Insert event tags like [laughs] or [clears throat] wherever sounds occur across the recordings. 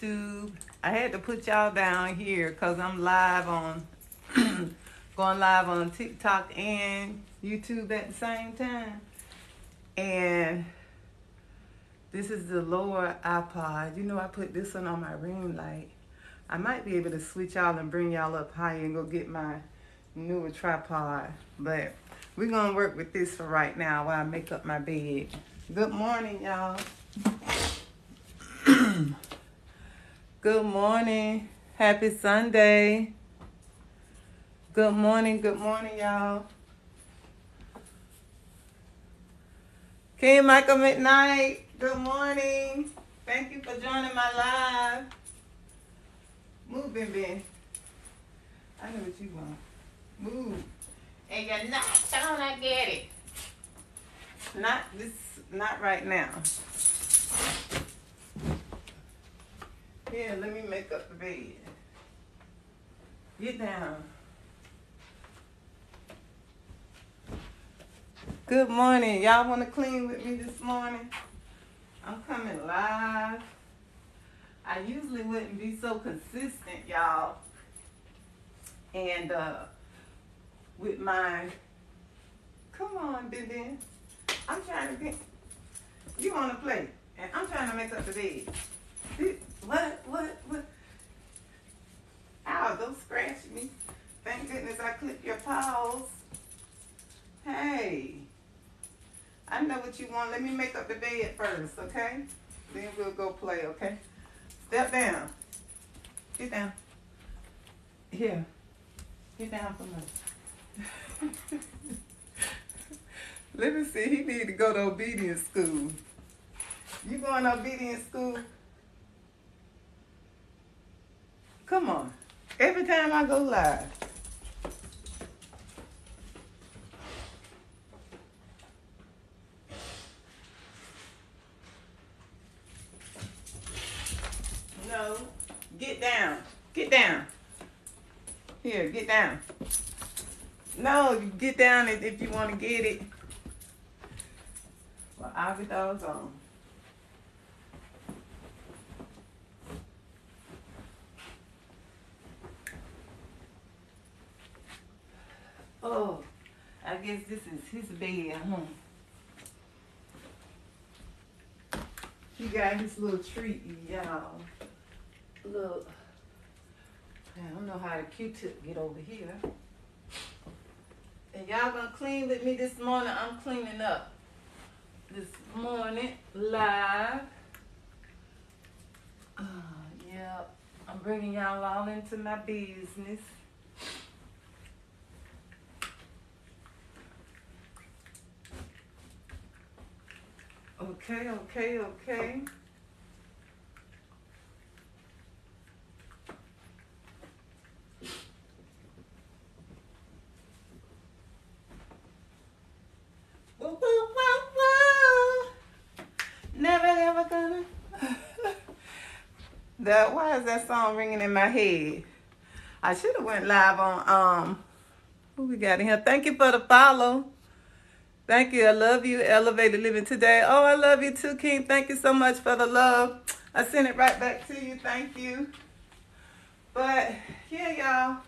YouTube. I had to put y'all down here because I'm live on, [clears throat] going live on TikTok and YouTube at the same time. And this is the lower iPod. You know, I put this one on my ring light. I might be able to switch y'all and bring y'all up higher and go get my newer tripod. But we're going to work with this for right now while I make up my bed. Good morning, y'all. [clears throat] good morning. Happy Sunday. Good morning. Good morning, y'all. King Michael McKnight. Good morning. Thank you for joining my live. Move, Ben Ben. I know what you want. Move. And you're not gonna get it. Not this, not right now. Here, let me make up the bed. Get down. Good morning. Y'all want to clean with me this morning? I'm coming live. I usually wouldn't be so consistent, y'all. And uh, with my, come on, Bibi. I'm trying to get, you want to play, and I'm trying to make up the bed. What, what, what? Ow, don't scratch me. Thank goodness I clipped your paws. Hey. I know what you want. Let me make up the bed first, okay? Then we'll go play, okay? Step down. Get down. Here. Get down for me. [laughs] Let me see. He need to go to obedience school. You going to obedience school? Come on. Every time I go live. No. Get down. Get down. Here, get down. No, you get down if you want to get it. Well, I'll be those on. Oh, I guess this is his bed, huh? He got his little treat, y'all. Look. I don't know how the Q-tip get over here. And y'all gonna clean with me this morning. I'm cleaning up this morning live. Uh, yeah, I'm bringing y'all all into my business. Okay, okay, okay. Never ever gonna. [laughs] that why is that song ringing in my head? I should have went live on um. Who we got in here? Thank you for the follow. Thank you. I love you. Elevated living today. Oh, I love you too, King. Thank you so much for the love. I sent it right back to you. Thank you. But yeah, y'all.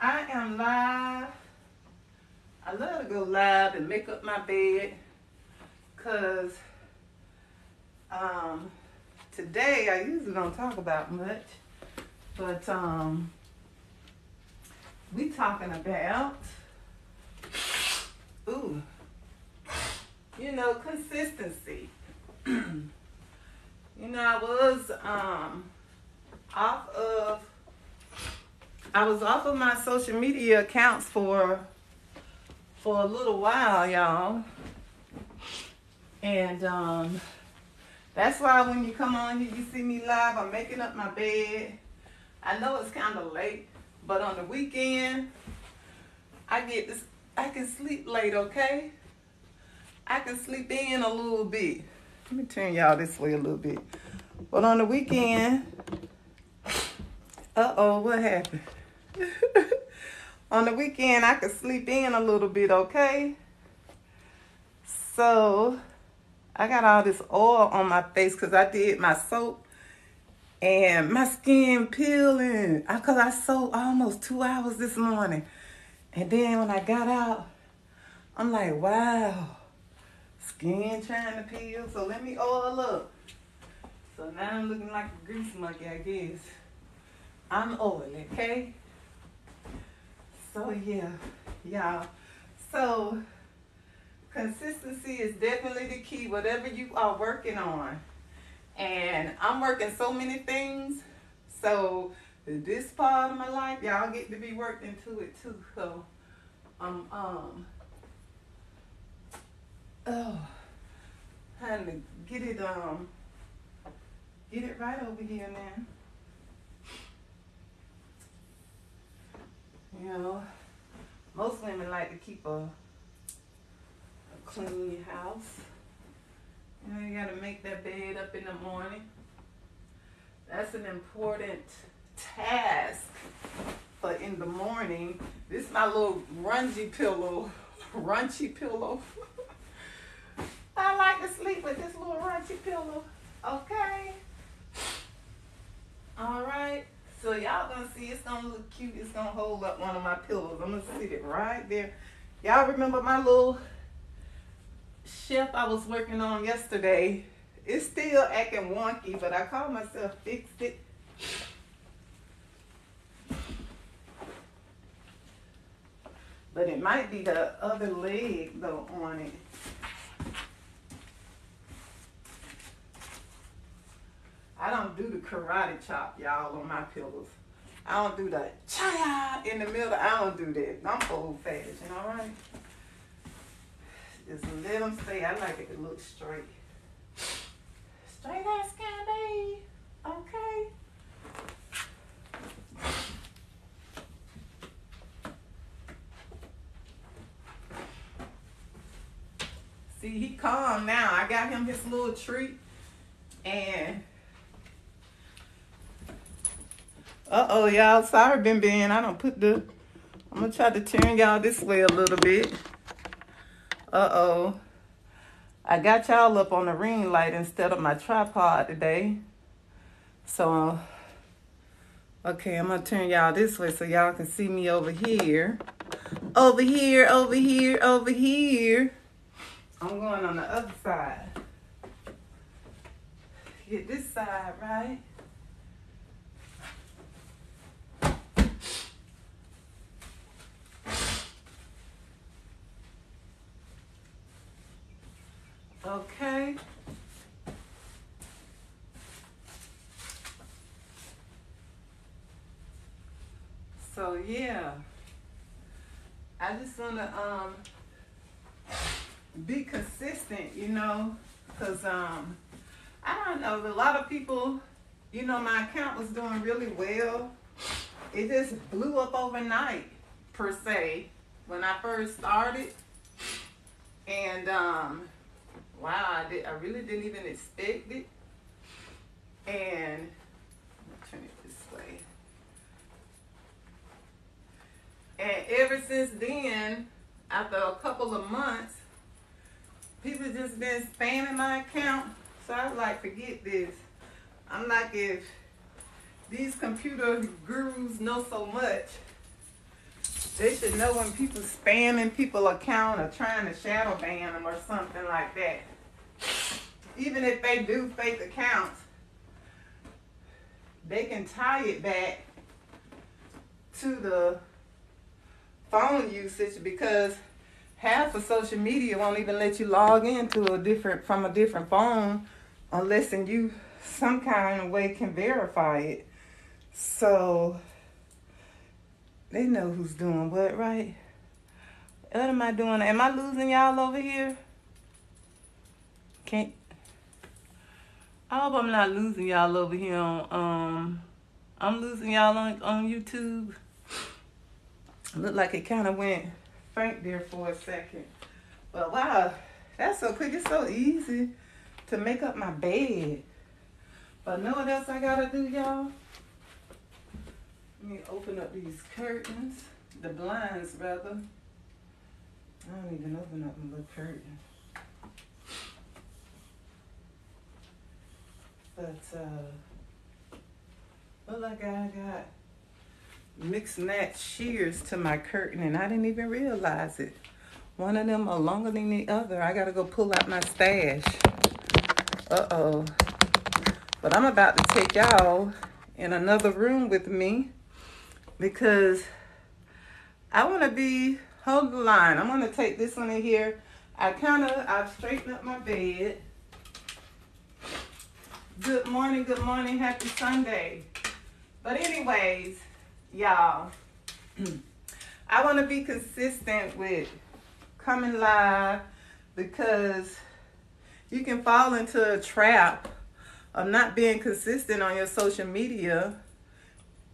I am live. I love to go live and make up my bed. Cause um today I usually don't talk about much. But um we talking about ooh you know, consistency. [clears throat] you know, I was um off of I was off of my social media accounts for for a little while, y'all. And um that's why when you come on here, you see me live, I'm making up my bed. I know it's kind of late, but on the weekend, I get this, I can sleep late, okay? I can sleep in a little bit. Let me turn y'all this way a little bit. But on the weekend, uh-oh, what happened? [laughs] on the weekend, I can sleep in a little bit, okay? So, I got all this oil on my face because I did my soap and my skin peeling. I, Cause I sold almost two hours this morning. And then when I got out, I'm like, wow, skin trying to peel. So let me oil up. So now I'm looking like a grease monkey, I guess. I'm oily, okay? So yeah, y'all. So consistency is definitely the key, whatever you are working on. And I'm working so many things. So this part of my life, y'all get to be worked into it too. So um um oh trying to get it um get it right over here man. You know, most women like to keep a, a clean house. You know, you gotta make that bed up in the morning. That's an important task But in the morning. This is my little runchy pillow. [laughs] runchy pillow. Like to sleep with this little runchy pillow. Okay. All right. So y'all gonna see it's gonna look cute. It's gonna hold up one of my pillows. I'm gonna sit it right there. Y'all remember my little shelf I was working on yesterday? It's still acting wonky, but I called myself fixed it. But it might be the other leg though on it. I don't do the karate chop, y'all, on my pillows. I don't do that. cha in the middle. I don't do that. I'm old fashioned, all right? Just let them stay. I like it to look straight. Straight ass babe. Okay. See, he calm now. I got him his little treat. And uh-oh, y'all. Sorry, Ben Ben. I don't put the... I'm going to try to turn y'all this way a little bit. Uh-oh. I got y'all up on the ring light instead of my tripod today. So, okay, I'm going to turn y'all this way so y'all can see me over here. Over here, over here, over here. I'm going on the other side. Get this side right. Okay. So yeah, I just wanna um be consistent, you know, cause um I don't know, a lot of people, you know, my account was doing really well. It just blew up overnight per se when I first started, and um wow, I did I really didn't even expect it. And turn it this way. And ever since then, after a couple of months, people just been spamming my account. So I was like, forget this. I'm like, if these computer gurus know so much, they should know when people spamming people account or trying to shadow ban them or something like that. Even if they do fake accounts, they can tie it back to the phone usage because half of social media won't even let you log into a different from a different phone unless and you some kind of way can verify it. So they know who's doing what, right? What am I doing? Am I losing y'all over here? Can't. I hope I'm not losing y'all over here on. Um, I'm losing y'all on on YouTube. Looked like it kind of went faint there for a second. But wow, that's so quick. It's so easy to make up my bed. But know what else I gotta do, y'all? Let me open up these curtains, the blinds rather. I don't even open up my little curtain. But uh Look like I got mixed match shears to my curtain and I didn't even realize it. One of them are longer than the other. I gotta go pull out my stash. Uh-oh. But I'm about to take y'all in another room with me because I want to be, hold the line. I'm going to take this one in here. I kind of, I've straightened up my bed. Good morning, good morning, happy Sunday. But anyways, y'all, [clears throat] I want to be consistent with coming live because you can fall into a trap of not being consistent on your social media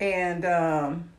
and um,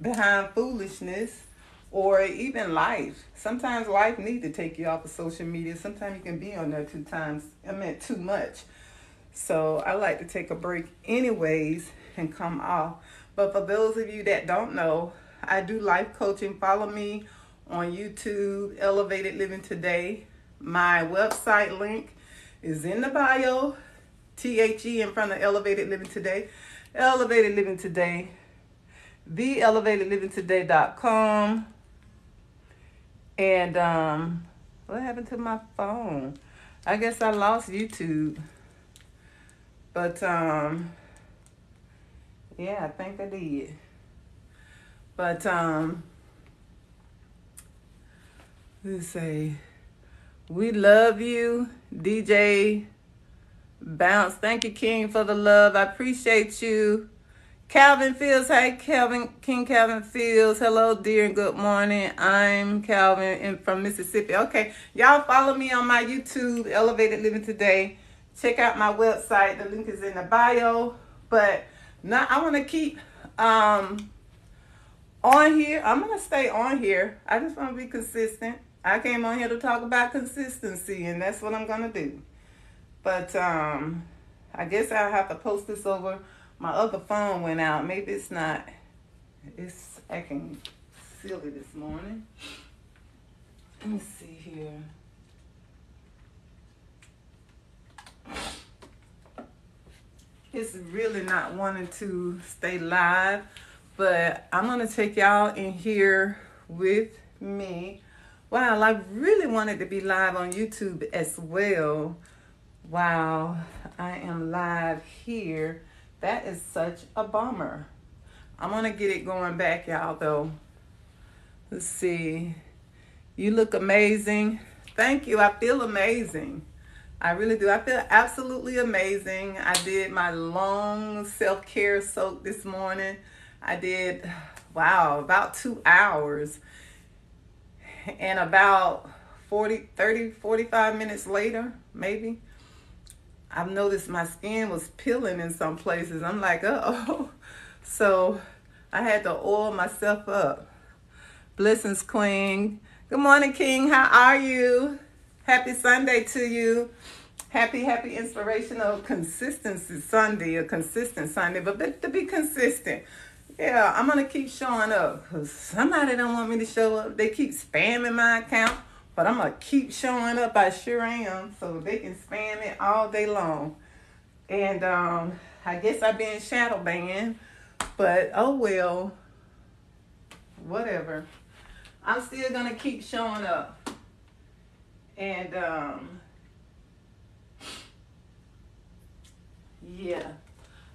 behind foolishness or even life. Sometimes life need to take you off of social media. Sometimes you can be on there two times. I meant too much. So I like to take a break anyways and come off. But for those of you that don't know, I do life coaching. Follow me on YouTube, Elevated Living Today. My website link is in the bio. T-H-E in front of Elevated Living Today. Elevated Living Today. TheElevatedLivingToday.com. And um, what happened to my phone? I guess I lost YouTube. But um, yeah, I think I did. But um, let's say we love you, DJ Bounce. Thank you, King, for the love. I appreciate you. Calvin Fields. Hey, Calvin, King Calvin Fields. Hello, dear, and good morning. I'm Calvin and from Mississippi. Okay, y'all follow me on my YouTube, Elevated Living Today. Check out my website. The link is in the bio. But now I want to keep um, on here. I'm going to stay on here. I just want to be consistent. I came on here to talk about consistency, and that's what I'm going to do. But um, I guess I'll have to post this over. My other phone went out. Maybe it's not. It's acting silly this morning. Let me see here. It's really not wanting to stay live, but I'm to take y'all in here with me. Wow, I really wanted to be live on YouTube as well while I am live here. That is such a bummer. I'm to get it going back, y'all, though. Let's see. You look amazing. Thank you. I feel amazing. I really do. I feel absolutely amazing. I did my long self care soak this morning. I did, wow, about two hours. And about 40, 30, 45 minutes later, maybe, I've noticed my skin was peeling in some places. I'm like, oh. [laughs] So I had to oil myself up. Blessings, Queen. Good morning, King. How are you? Happy Sunday to you. Happy, happy, inspirational consistency Sunday, a consistent Sunday, but to be consistent. Yeah, I'm going to keep showing up because somebody don't want me to show up. They keep spamming my account. But I'm going to keep showing up. I sure am. So they can spam it all day long. And um, I guess I've been shadow banned. But oh well. Whatever. I'm still going to keep showing up. And um, yeah.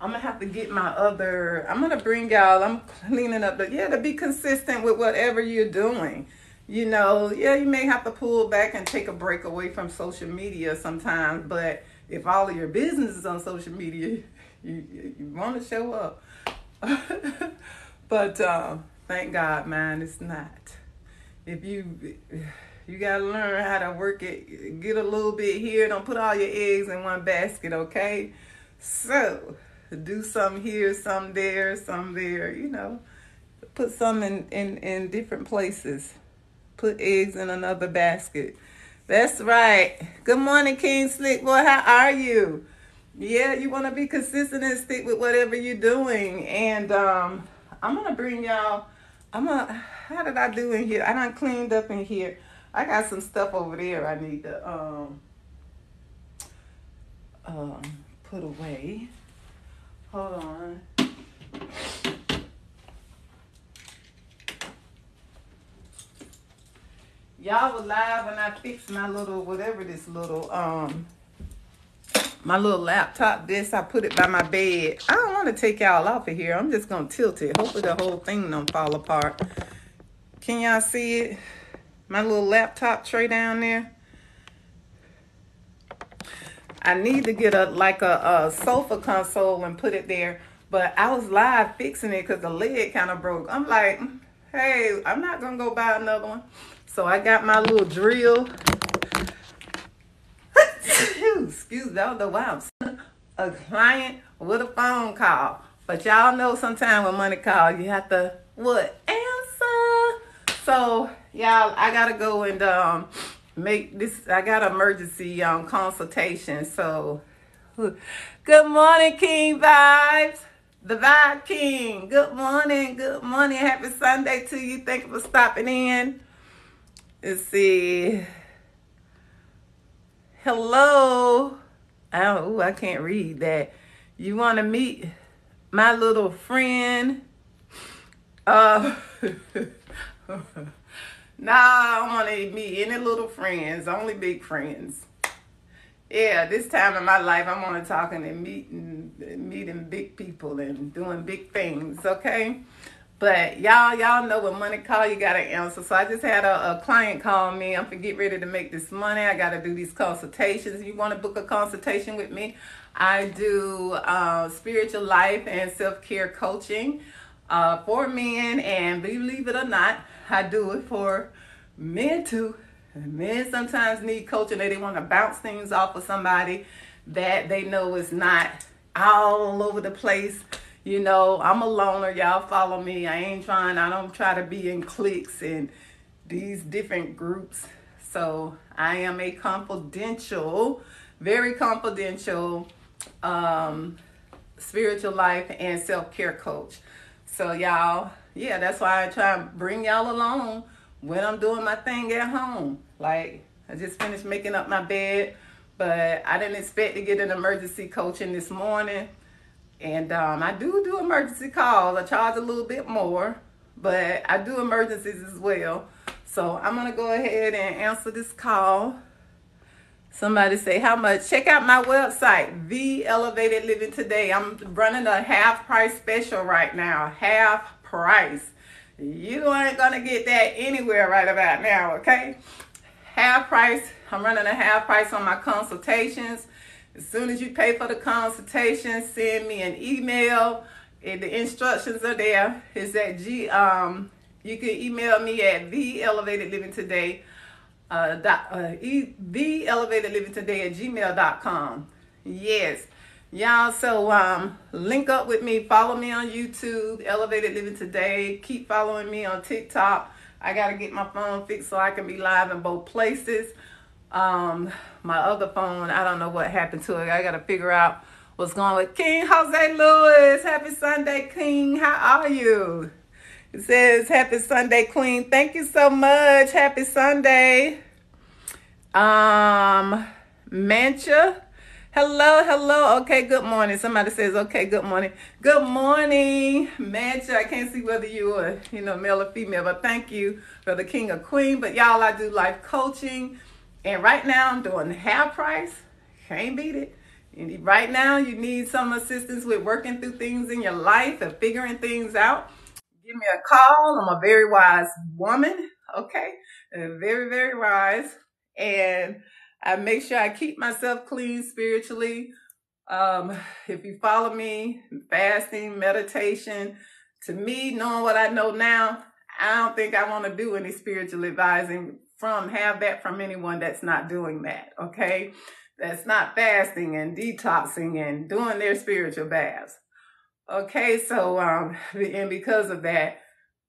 I'm gonna have to get my other. I'm gonna bring y'all. I'm cleaning up the yeah to be consistent with whatever you're doing you know, yeah, you may have to pull back and take a break away from social media sometimes, but if all of your business is on social media, [laughs] you you want to show up. [laughs] but uh, thank God, man, it's not. If you [sighs] you gotta learn how to work it, get a little bit here. Don't put all your eggs in one basket, okay? So do some here, some there, some there. You know, put some in in in different places put eggs in another basket. That's right. Good morning, King Slick Boy. How are you? Yeah, you want to be consistent and stick with whatever you're doing. And um, I'm going to bring y'all, I'm going to, how did I do in here? I done cleaned up in here. I got some stuff over there I need to um, um, put away. Hold on. Y'all were live when I fixed my little, whatever this little, um, my little laptop this. I put it by my bed. I don't want to take y'all off of here. I'm just to tilt it. Hopefully the whole thing don't fall apart. Can y'all see it? My little laptop tray down there. I need to get a like a, a sofa console and put it there. But I was live fixing it because the lid kind of broke. I'm like, hey, I'm not to go buy another one. So I got my little drill. [laughs] Excuse me, I don't know why I'm a client with a phone call. But y'all know sometimes when money call, you have to what answer. So y'all, I gotta go and um make this. I got emergency um consultation. So good morning, King Vibes. The Vibe King. Good morning. Good morning. Happy Sunday to you. Thank you for stopping in. Let's see. Hello. Oh, I can't read that. You want to meet my little friend? Uh, [laughs] nah, I don't want to meet any little friends. Only big friends. Yeah, this time in my life, I'm only talking and meeting, meeting big people and doing big things. Okay. But y'all, y'all know when money call, you gotta answer. So I just had a, a client call me. I'm gonna get ready to make this money. I gotta do these consultations. If you want to book a consultation with me, I do uh, spiritual life and self care coaching uh, for men, and believe it or not, I do it for men too. Men sometimes need coaching. They, they want to bounce things off of somebody that they know is not all over the place you know, I'm a loner. Y'all follow me. I ain't trying, I don't try to be in cliques and these different groups. So I am a confidential, very confidential um, spiritual life and self care coach. So y'all, yeah, that's why I try to bring y'all along when I'm doing my thing at home. Like I just finished making up my bed, but I didn't expect to get an emergency coaching this morning. And um, I do do emergency calls. I charge a little bit more, but I do emergencies as well. So I'm going to go ahead and answer this call. Somebody say how much? Check out my website, The Elevated Living Today. I'm running a half price special right now. Half price. You ain't going to get that anywhere right about now, okay? Half price. I'm running a half price on my consultations. As soon as you pay for the consultation, send me an email. And the instructions are there. Is at G um you can email me at the elevated living today uh, dot, uh e, the elevated living today at gmail.com. Yes. Y'all, so um, link up with me. Follow me on YouTube, Elevated Living Today. Keep following me on TikTok. I got to get my phone fixed so I can be live in both places. Um, my other phone, I don't know what happened to it. I got to figure out what's going with King Jose Lewis. Happy Sunday, King. How are you? It says, Happy Sunday, Queen. Thank you so much. Happy Sunday. Um, Mancha. Hello, hello. Okay, good morning. Somebody says, okay, good morning. Good morning, Mancha. I can't see whether you are, you know, male or female, but thank you for the King or Queen. But y'all, I do life coaching. And right now I'm doing half price. Can't beat it. And right now you need some assistance with working through things in your life and figuring things out. Give me a call. I'm a very wise woman. Okay. Very, very wise. And I make sure I keep myself clean spiritually. Um, if you follow me, fasting, meditation, to me, knowing what I know now, I don't think I want to do any spiritual advising from have that from anyone that's not doing that, okay? That's not fasting and detoxing and doing their spiritual baths. Okay, so um [laughs] and because of that,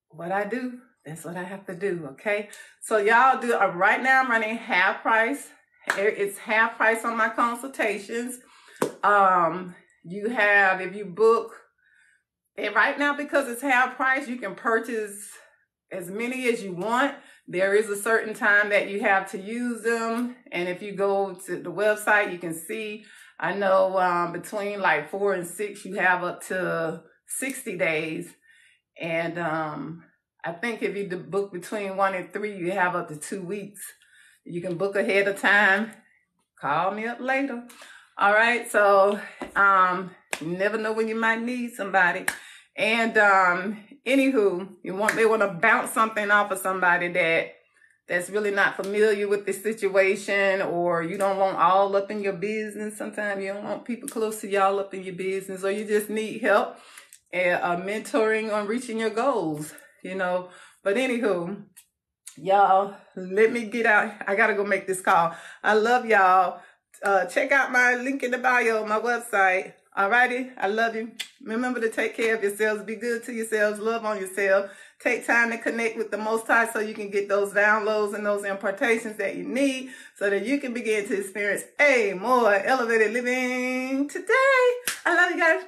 what I do, that's what I have to do, okay? So y'all do uh, right now I'm running half price. It's half price on my consultations. Um you have if you book and right now because it's half price, you can purchase as many as you want. There is a certain time that you have to use them. And if you go to the website, you can see, I know um, between like four and six, you have up to 60 days. And um, I think if you book between one and three, you have up to two weeks. You can book ahead of time. Call me up later. All right. So um, you never know when you might need somebody. And um, anywho, you want they want to bounce something off of somebody that that's really not familiar with the situation or you don't want all up in your business. Sometimes you don't want people close to y'all up in your business or you just need help and uh, mentoring on reaching your goals, you know. But anywho, y'all, let me get out. I got to go make this call. I love y'all. Uh, check out my link in the bio, my website. Alrighty, I love you. Remember to take care of yourselves. Be good to yourselves. Love on yourself. Take time to connect with the Most High so you can get those downloads and those impartations that you need so that you can begin to experience a more elevated living today. I love you guys.